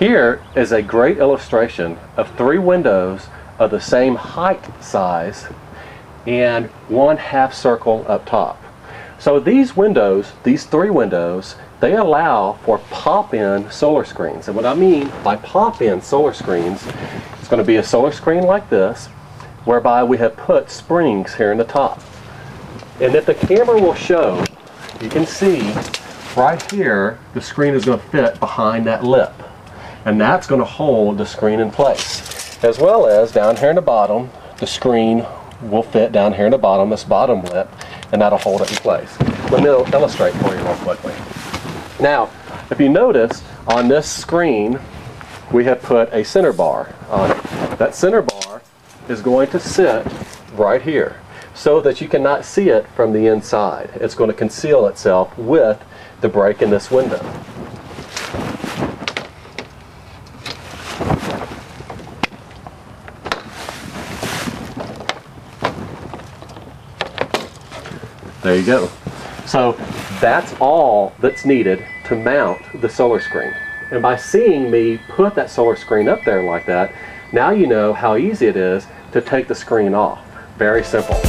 Here is a great illustration of three windows of the same height size and one half circle up top. So these windows, these three windows, they allow for pop-in solar screens. And what I mean by pop-in solar screens, it's going to be a solar screen like this, whereby we have put springs here in the top. And if the camera will show, you can see right here, the screen is going to fit behind that lip. And that's going to hold the screen in place. As well as down here in the bottom, the screen will fit down here in the bottom, this bottom lip, and that'll hold it in place. Let me illustrate for you real quickly. Now, if you notice, on this screen, we have put a center bar on it. That center bar is going to sit right here so that you cannot see it from the inside. It's going to conceal itself with the break in this window. There you go. So that's all that's needed to mount the solar screen. And by seeing me put that solar screen up there like that, now you know how easy it is to take the screen off. Very simple.